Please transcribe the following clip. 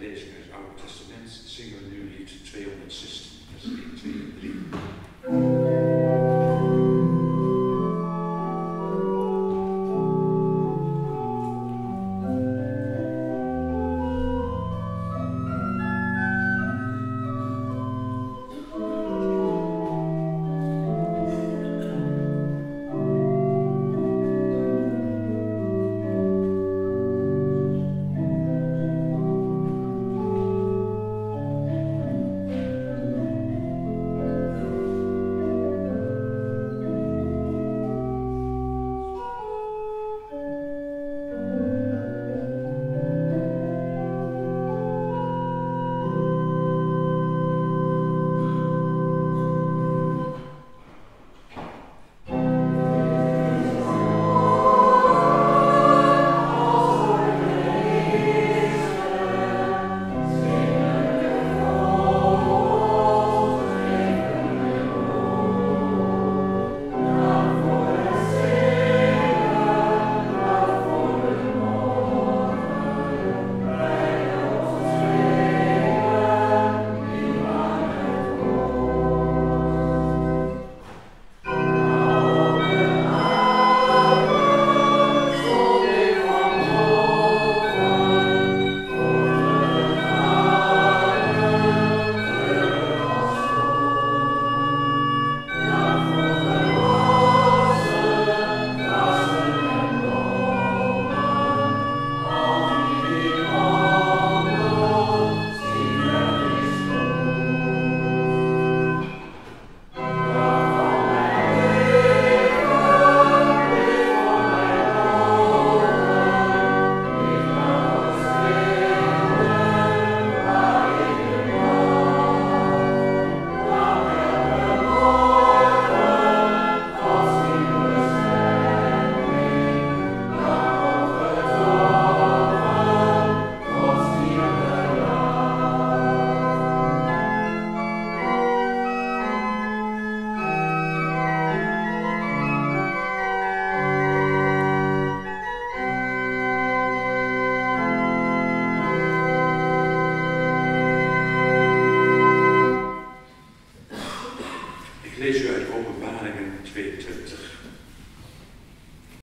lezing uit het Oude Testament zingen we nu lied 216, Leisure et openbaringen 22.